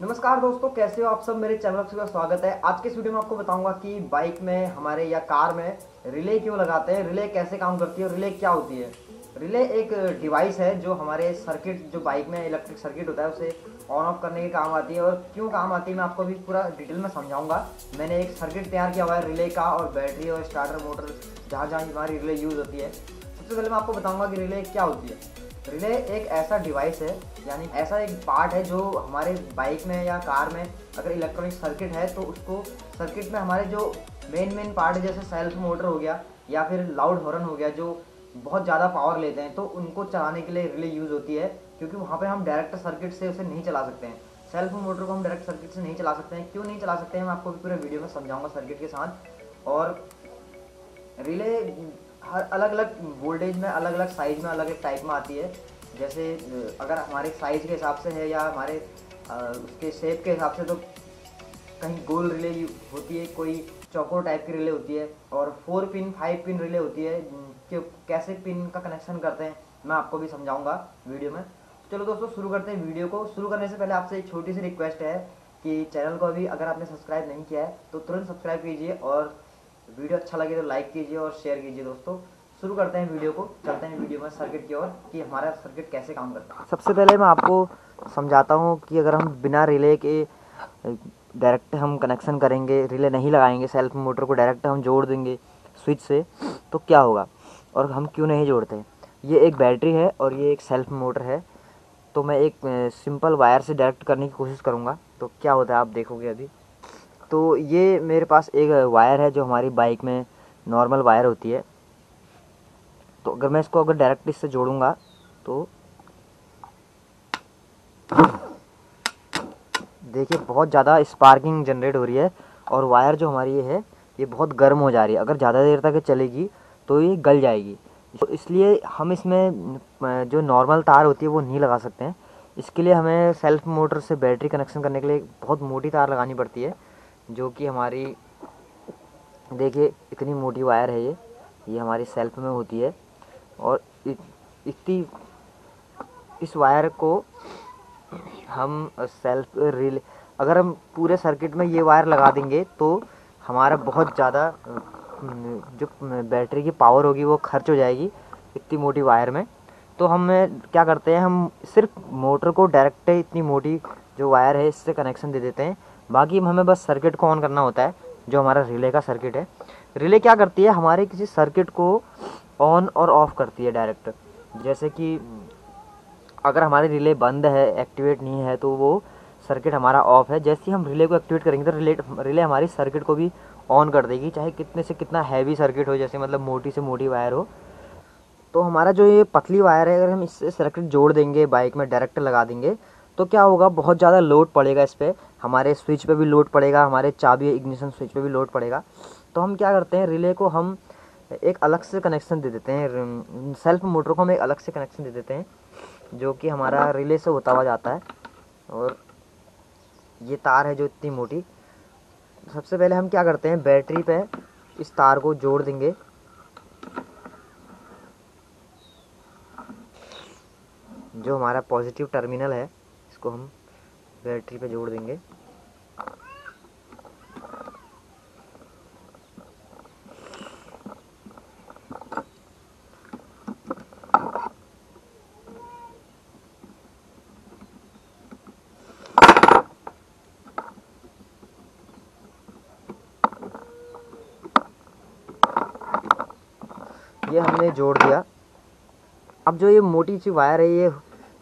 नमस्कार दोस्तों, कैसे हो आप सब? मेरे चैनल का स्वागत है। आज के इस वीडियो में आपको बताऊँगा कि बाइक में हमारे या कार में रिले क्यों लगाते हैं, रिले कैसे काम करती है और रिले क्या होती है। रिले एक डिवाइस है जो हमारे सर्किट, जो बाइक में इलेक्ट्रिक सर्किट होता है, उसे ऑन ऑफ़ करने के काम आती है और क्यों काम आती है मैं आपको अभी पूरा डिटेल में समझाऊँगा। मैंने एक सर्किट तैयार किया हुआ है, रिले का और बैटरी और स्टार्टर मोटर जहाँ जहाँ हमारी रिले यूज़ होती है। सबसे पहले मैं आपको बताऊँगा कि रिले क्या होती है। रिले एक ऐसा डिवाइस है, यानी ऐसा एक पार्ट है जो हमारे बाइक में या कार में अगर इलेक्ट्रॉनिक सर्किट है तो उसको सर्किट में हमारे जो मेन मेन पार्ट है, जैसे सेल्फ मोटर हो गया या फिर लाउड हॉर्न हो गया, जो बहुत ज़्यादा पावर लेते हैं तो उनको चलाने के लिए रिले यूज़ होती है, क्योंकि वहाँ पे हम डायरेक्ट सर्किट से उसे नहीं चला सकते हैं। सेल्फ मोटर को हम डायरेक्ट सर्किट से नहीं चला सकते हैं। क्यों नहीं चला सकते हैं, मैं आपको पूरे वीडियो में समझाऊँगा सर्किट के साथ। और रिले हर अलग अलग वोल्टेज में अलग अलग साइज़ में अलग अलग टाइप में आती है। जैसे अगर हमारे साइज़ के हिसाब से है या हमारे उसके शेप के हिसाब से तो कहीं गोल रिले होती है, कोई चौकोर टाइप की रिले होती है और four pin five pin relay होती है कि कैसे पिन का कनेक्शन करते हैं, मैं आपको भी समझाऊँगा वीडियो में। चलो दोस्तों, शुरू करते हैं वीडियो को। शुरू करने से पहले आपसे एक छोटी सी रिक्वेस्ट है कि चैनल को अभी अगर आपने सब्सक्राइब नहीं किया है तो तुरंत सब्सक्राइब कीजिए और वीडियो अच्छा लगे तो लाइक कीजिए और शेयर कीजिए दोस्तों। शुरू करते हैं वीडियो को। चलते हैं वीडियो में सर्किट की ओर कि हमारा सर्किट कैसे काम करता है। सबसे पहले मैं आपको समझाता हूँ कि अगर हम बिना रिले के, डायरेक्ट हम कनेक्शन करेंगे, रिले नहीं लगाएँगे, सेल्फ मोटर को डायरेक्ट हम जोड़ देंगे स्विच से तो क्या होगा? और हम क्यों नहीं जोड़ते? ये एक बैटरी है और ये एक सेल्फ मोटर है। तो मैं एक, सिंपल वायर से डायरेक्ट करने की कोशिश करूँगा। तो क्या होता है आप देखोगे अभी। तो ये मेरे पास एक वायर है जो हमारी बाइक में नॉर्मल वायर होती है। तो अगर मैं इसको अगर डायरेक्ट इससे जोड़ूँगा तो देखिए, बहुत ज़्यादा स्पार्किंग जनरेट हो रही है और वायर जो हमारी ये है, ये बहुत गर्म हो जा रही है। अगर ज़्यादा देर तक चलेगी तो ये गल जाएगी। तो इसलिए हम इसमें जो नॉर्मल तार होती है, वो नहीं लगा सकते हैं। इसके लिए हमें सेल्फ मोटर से बैटरी कनेक्शन करने के लिए बहुत मोटी तार लगानी पड़ती है। जो कि हमारी, देखिए, इतनी मोटी वायर है ये। ये हमारी सेल्फ में होती है। और इतनी, इस वायर को हम सेल्फ रिले, अगर हम पूरे सर्किट में ये वायर लगा देंगे तो हमारा बहुत ज़्यादा, जो बैटरी की पावर होगी, वो खर्च हो जाएगी इतनी मोटी वायर में। तो हम, क्या करते हैं, हम सिर्फ़ मोटर को डायरेक्ट इतनी मोटी जो वायर है, इससे कनेक्शन दे देते हैं। बाकी हमें बस सर्किट को ऑन करना होता है, जो हमारा रिले का सर्किट है। रिले क्या करती है? हमारे किसी सर्किट को ऑन और ऑफ़ करती है डायरेक्ट जैसे कि अगर हमारे रिले बंद है एक्टिवेट नहीं है तो वो सर्किट हमारा ऑफ़ है। जैसे ही हम रिले को एक्टिवेट करेंगे तो रिले रिले हमारी सर्किट को भी ऑन कर देगी, चाहे कितने से कितना हैवी सर्किट हो, जैसे मतलब मोटी से मोटी वायर हो। तो हमारा जो ये पतली वायर है, अगर हम इससे सर्किट जोड़ देंगे बाइक में डायरेक्ट लगा देंगे तो क्या होगा, बहुत ज़्यादा लोड पड़ेगा इस पर हमारे स्विच पे भी लोड पड़ेगा, हमारे चाबी इग्निशन स्विच पे भी लोड पड़ेगा। तो हम क्या करते हैं रिले को हम एक अलग से कनेक्शन दे देते हैं। सेल्फ मोटर को हम एक अलग से कनेक्शन दे देते हैं, जो कि हमारा रिले से होता हुआ जाता है। और ये तार है जो इतनी मोटी। सबसे पहले हम क्या करते हैं, बैटरी पे इस तार को जोड़ देंगे। जो हमारा पॉजिटिव टर्मिनल है। इसको हम बैटरी पे जोड़ देंगे। ये हमने जोड़ दिया। अब जो ये मोटी सी वायर है, ये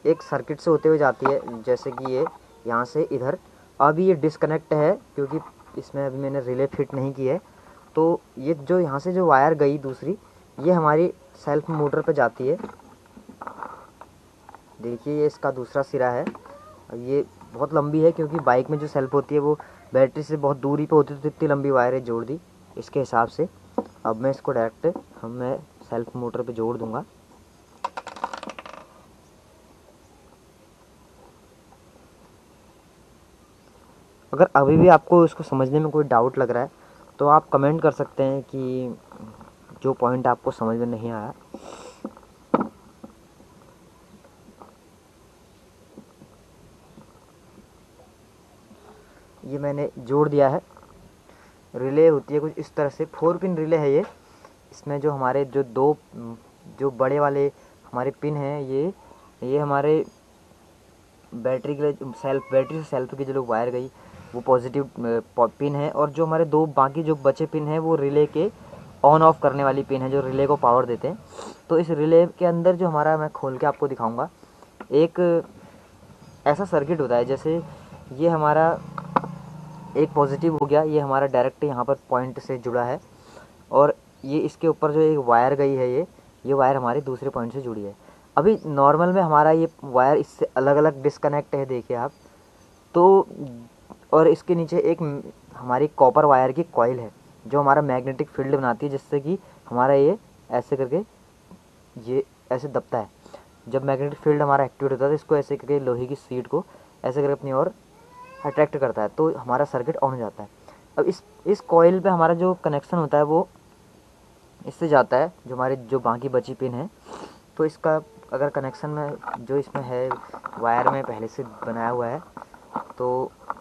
एक सर्किट से होते हुए जाती है, जैसे कि ये यहाँ से इधर। अभी ये डिसकनेक्ट है, क्योंकि इसमें अभी मैंने रिले फिट नहीं की है। तो ये जो यहाँ से जो वायर गई दूसरी, ये हमारी सेल्फ मोटर पे जाती है। देखिए, ये इसका दूसरा सिरा है। ये बहुत लंबी है, क्योंकि बाइक में जो सेल्फ होती है, वो बैटरी से बहुत दूरी पे होती है तो इतनी लंबी वायर जोड़ दी। इसके हिसाब से। अब मैं इसको डायरेक्ट हम मैं सेल्फ मोटर पे जोड़ दूँगा। अगर अभी भी आपको इसको समझने में कोई डाउट लग रहा है तो आप कमेंट कर सकते हैं कि जो पॉइंट आपको समझ में नहीं आया। ये मैंने जोड़ दिया है। रिले होती है कुछ इस तरह से। फोर पिन रिले है ये। इसमें जो हमारे जो दो, जो बड़े वाले हमारे पिन हैं, ये ये हमारे बैटरी के लिए सेल्फ बैटरी से सेल्फ की जो लोग वायर गई वो पॉजिटिव पिन है और जो हमारे दो बाकी जो बचे पिन हैं वो रिले के ऑन ऑफ़ करने वाली पिन है, जो रिले को पावर देते हैं। तो इस रिले के अंदर जो हमारा मैं खोल के आपको दिखाऊँगा, एक ऐसा सर्किट होता है, जैसे ये हमारा एक पॉजिटिव हो गया, ये हमारा डायरेक्ट यहाँ पर पॉइंट से जुड़ा है और ये इसके ऊपर जो एक वायर गई है ये ये वायर हमारे दूसरे पॉइंट से जुड़ी है। अभी नॉर्मल में हमारा ये वायर इससे अलग अलग डिस्कनेक्ट है, देखिए आप। तो और इसके नीचे एक हमारी कॉपर वायर की कॉयल है, जो हमारा मैग्नेटिक फ़ील्ड बनाती है, जिससे कि हमारा ये ऐसे करके, ये ऐसे दबता है। जब मैग्नेटिक फ़ील्ड हमारा एक्टिवेट होता है तो इसको ऐसे करके लोहे की सीट को ऐसे करके अपनी ओर अट्रैक्ट करता है तो हमारा सर्किट ऑन हो जाता है। अब इस इस कॉयल पे हमारा जो कनेक्शन होता है, वो इससे जाता है, जो हमारे, जो बाकी बची पिन है। तो इसका अगर कनेक्शन में, जो इसमें है वायर में पहले से बनाया हुआ है तो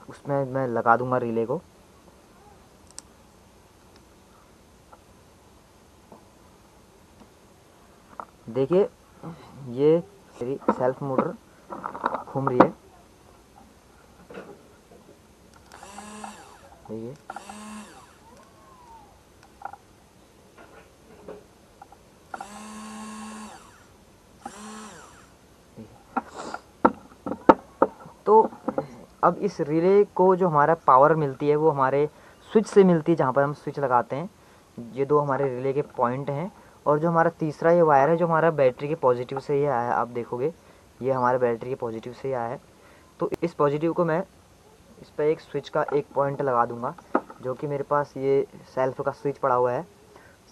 उसमें मैं लगा दूँगा रिले को। देखिए, ये सेल्फ मोटर घूम रही है। देखिए। तो अब इस रिले को जो हमारा पावर मिलती है, वो हमारे स्विच से मिलती है, जहाँ पर हम स्विच लगाते हैं। ये दो हमारे रिले के पॉइंट हैं और जो हमारा तीसरा ये वायर है, जो हमारा बैटरी के पॉजिटिव से ही आया है, आप देखोगे। ये हमारे बैटरी के पॉजिटिव से ही आया है। तो इस पॉजिटिव को मैं इस पर एक स्विच का एक पॉइंट लगा दूँगा, जो कि मेरे पास ये सेल्फ का स्विच पड़ा हुआ है,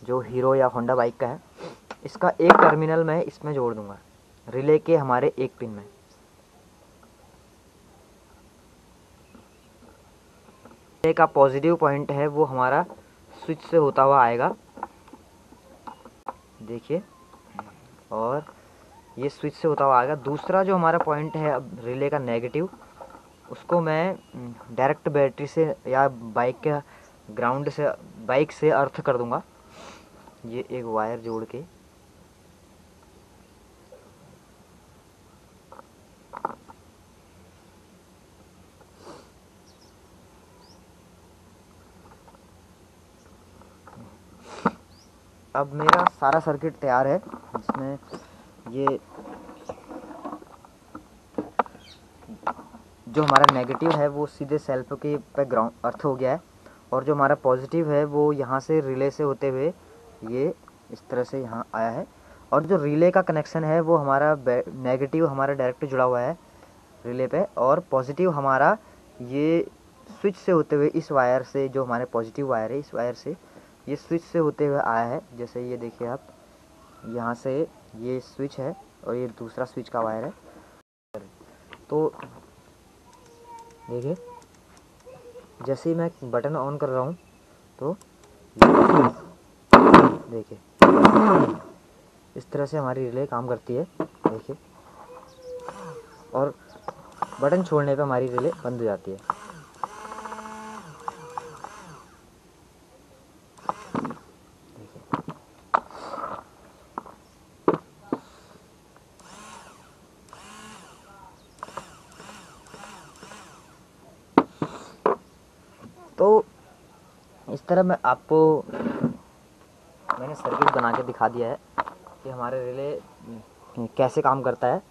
जो हीरो या होंडा बाइक का है। इसका एक टर्मिनल मैं इसमें जोड़ दूँगा, रिले के हमारे एक पिन में। का पॉजिटिव पॉइंट है, वो हमारा स्विच से होता हुआ आएगा। देखिए, और ये स्विच से होता हुआ आएगा। दूसरा जो हमारा पॉइंट है, अब रिले का नेगेटिव उसको मैं डायरेक्ट बैटरी से या बाइक के ग्राउंड से बाइक से अर्थ कर दूँगा। ये एक वायर जोड़ के। अब मेरा सारा सर्किट तैयार है, जिसमें ये जो हमारा नेगेटिव है, वो सीधे सेल्फ के पे ग्राउंड अर्थ हो गया है। और जो हमारा पॉजिटिव है, वो यहाँ से रिले से होते हुए ये इस तरह से यहाँ आया है। और जो रिले का कनेक्शन है, वो हमारा नेगेटिव हमारा डायरेक्ट जुड़ा हुआ है रिले पे। और पॉजिटिव हमारा ये स्विच से होते हुए इस वायर से, जो हमारे पॉजिटिव वायर है, इस वायर से ये स्विच से होते हुए आया है। जैसे ये देखिए आप, यहाँ से ये स्विच है और ये दूसरा स्विच का वायर है। तो देखिए, जैसे ही मैं बटन ऑन कर रहा हूँ तो देखिए, इस तरह से हमारी रिले काम करती है। देखिए, और बटन छोड़ने पे हमारी रिले बंद हो जाती है तो इस तरह मैं आपको, मैंने सर्किट बना के दिखा दिया है कि हमारे रिले कैसे काम करता है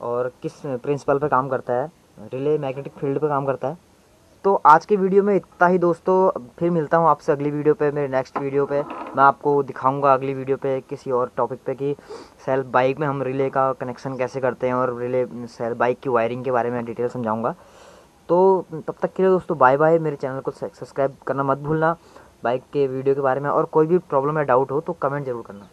और किस प्रिंसिपल पर काम करता है रिले मैग्नेटिक फ़ील्ड पर काम करता है। तो आज के वीडियो में इतना ही दोस्तों, फिर मिलता हूँ आपसे अगली वीडियो पे, मेरे नेक्स्ट वीडियो पे। मैं आपको दिखाऊँगा अगली वीडियो पे किसी और टॉपिक पे कि सेल्फ बाइक में हम रिले का कनेक्शन कैसे करते हैं और रिले सेल्फ बाइक की वायरिंग के बारे में डिटेल समझाऊँगा। तो तब तक के लिए दोस्तों बाय बाय मेरे चैनल को सब्सक्राइब करना मत भूलना बाइक के वीडियो के बारे में और कोई भी प्रॉब्लम या डाउट हो तो कमेंट ज़रूर करना।